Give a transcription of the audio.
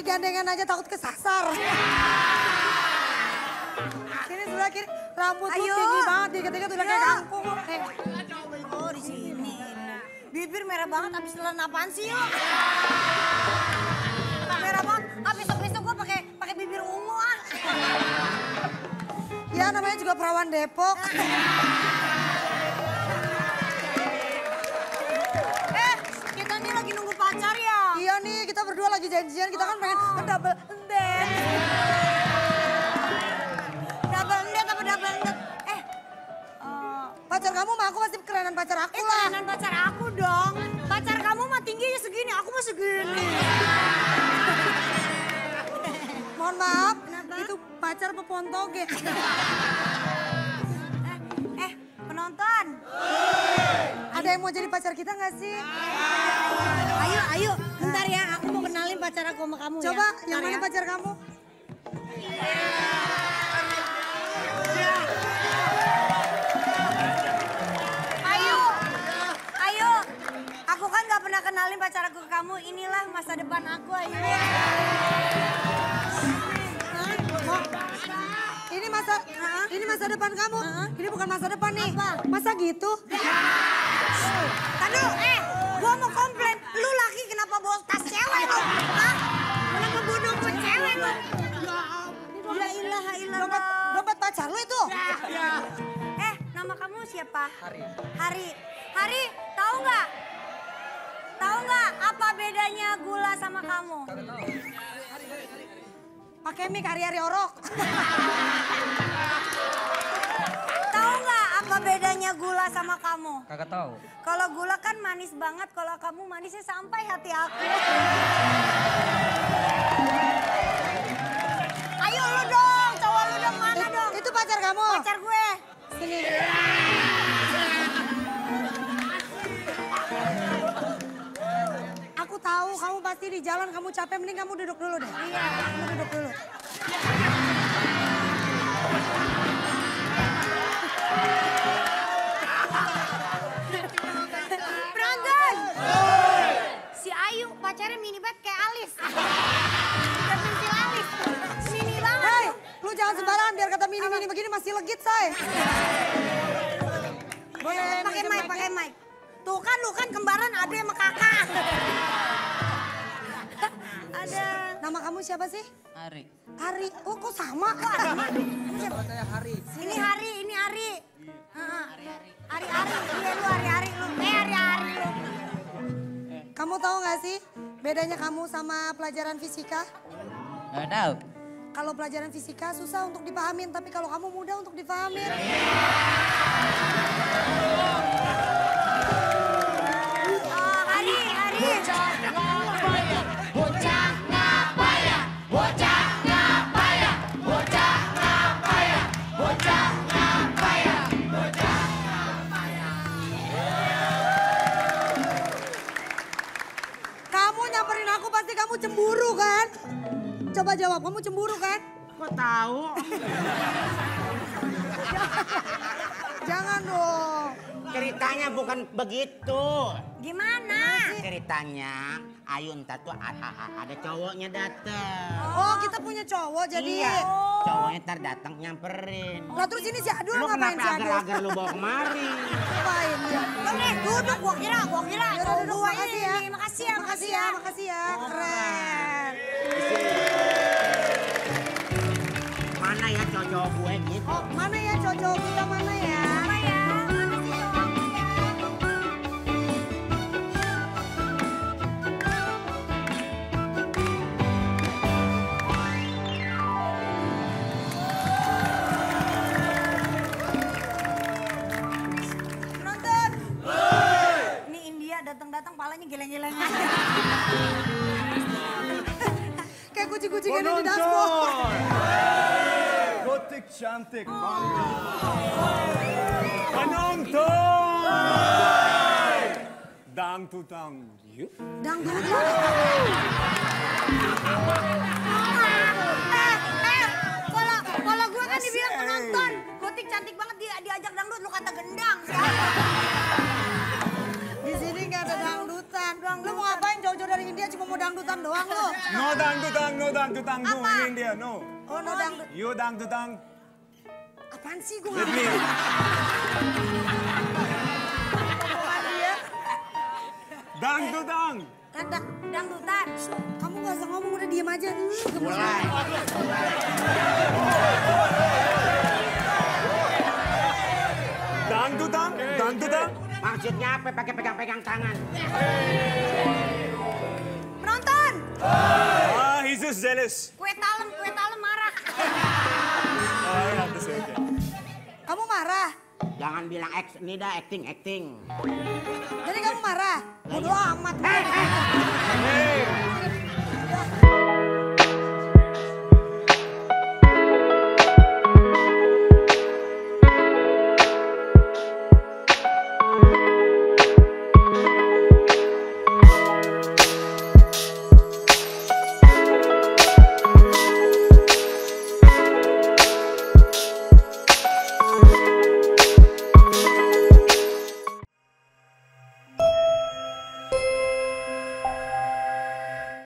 gandengan aja takut kesasar. Sini sebelah kiri, rambut lu Ayo. tinggi banget, tiga-tiga tuh udah kayak kangkung. Eh, Oh di sini. Bibir merah banget abis telan apaan sih yuk? Merah banget. Ah besok-besok gue pakai pakai bibir ungu ah. ya namanya juga perawan Depok. Kita kan pengen double date. Double apa double net? Eh Pacar kamu mah aku pasti kerenan pacar aku Eh lah. kanan pacar aku dong. Pacar kamu mah tingginya segini, aku mah segini. Mohon maaf, Kenapa? itu pacar apa pontoge? Eh, eh penonton. Ada yang mau jadi pacar kita nggak sih? Ayo, ayo. Bentar ya, pacar aku sama kamu Coba, ya. yang mana ya. pacar kamu? Ayo, ayo. Aku kan gak pernah kenalin pacar aku ke kamu. Inilah masa depan aku, ayo. Ini masa ini masa depan kamu. Ini bukan masa depan nih. Masa gitu? Tadu, eh, gua mau komplain. Dompet, dompet pacar lu itu? Eh, nama kamu siapa? Hari. Hari. Hari, tahu nggak? Tahu nggak apa bedanya gula sama kamu? Pakai mic hari-hari orok. Tahu nggak apa bedanya gula sama kamu? Kagak tahu. Kalau gula kan manis banget, kalau kamu manisnya sampai hati aku. Pasti di jalan kamu capek mending kamu duduk dulu deh. Iya, kamu duduk dulu. Penonton! Si Ayu pacarnya mini banget kayak Alis. Mini banget. Hei, lu jangan sembarangan biar kata mini-mini begini masih legit, say. Boleh pakai mic, pakai mic. Tuh kan lu kan kembaran ada sama kakak. Kamu siapa sih? Ari. Ari. Oh, kok sama? Ini hari, ini hari. Hari hari, iya lu hari hari lu. Eh hari hari lu. Kamu tahu nggak sih bedanya kamu sama pelajaran fisika? Nggak tahu. Kalau pelajaran fisika susah untuk dipahamin, tapi kalau kamu mudah untuk dipahamin. Oh, Coba jawab, kamu cemburu kan? Kok tahu? Jangan dong. Ceritanya bukan begitu. Gimana? Ceritanya Ayu ntar tuh a- a- a- ada cowoknya dateng. Oh, kita punya cowok jadi. Iya, cowoknya ntar datang nyamperin. Lah terus ini si Adul Lu ngapain kenapa si Adul? agar-agar lu bawa kemari? Ngapain? Bang nih, duduk gua kira, gua kira. Yaudah duduk, gua makasih ya. Makasih ya, Makasih ya, makasih ya. Keren. Mana ya cowok gue gitu? Oh, mana ya cowok kita mana ya? Apa ya? Datang-datang palanya geleng-geleng. Kayak kucing-kucing ini di dashboard. Gotik cantik. Penonton Dang tutang yuk Dangdut. eh, eh, kalau kalau gue kan dibilang penonton, gotik cantik banget dia diajak India cuma mau dangdutan doang lu? No dangdutan, no dangdutang do Apa? in India. No. Oh, no dangdut. You dangdutang. Apaan sih gue nggak me. dia? Dangdutang. Kan da- dangdutan. Kamu gak usah ngomong, udah diem aja. Gemes Mulai. Dangdutang. Dangdutang. Maksudnya apa pakai pegang-pegang tangan? Ah, he's just jealous. kue talem, kue talem marah. Oh, I have to say okay. Kamu marah? Jangan bilang act, ini dah acting, acting. Jadi kamu marah? Bodo amat. Hey,